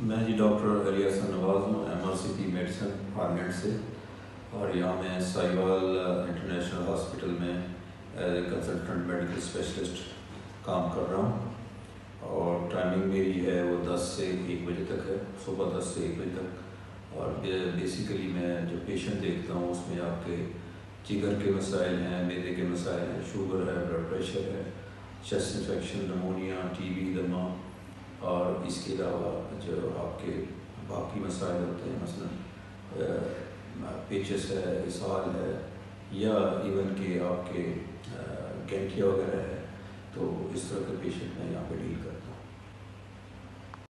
मैं जी डॉक्टर अली हसन नवाज़ हूँ M R C P medicine parliament से। और यहाँ मैं साहिवाल इंटरनेशनल हॉस्पिटल में as a consultant medical specialist काम कर रहा हूँ। और टाइमिंग मेरी है, वो 10 से 1 बजे तक है, सुबह 10 से 1 बजे तक। और बेसिकली मैं जो पेशेंट देखता हूँ, उसमें आपके जिगर के मसाइल हैं, मेदे के मसाइल हैं, शुगर है ब्लड प्रेशर है चेस्ट इन्फेक्शन नमोनिया टीबी दमा और इसके अलावा जो आपके बाकी मसाइल होते हैं, मसलन पेचस है, इसाल है, या इवन के आपके गेंठिया वगैरह है तो इस तरह के पेशेंट मैं यहाँ पे डील करता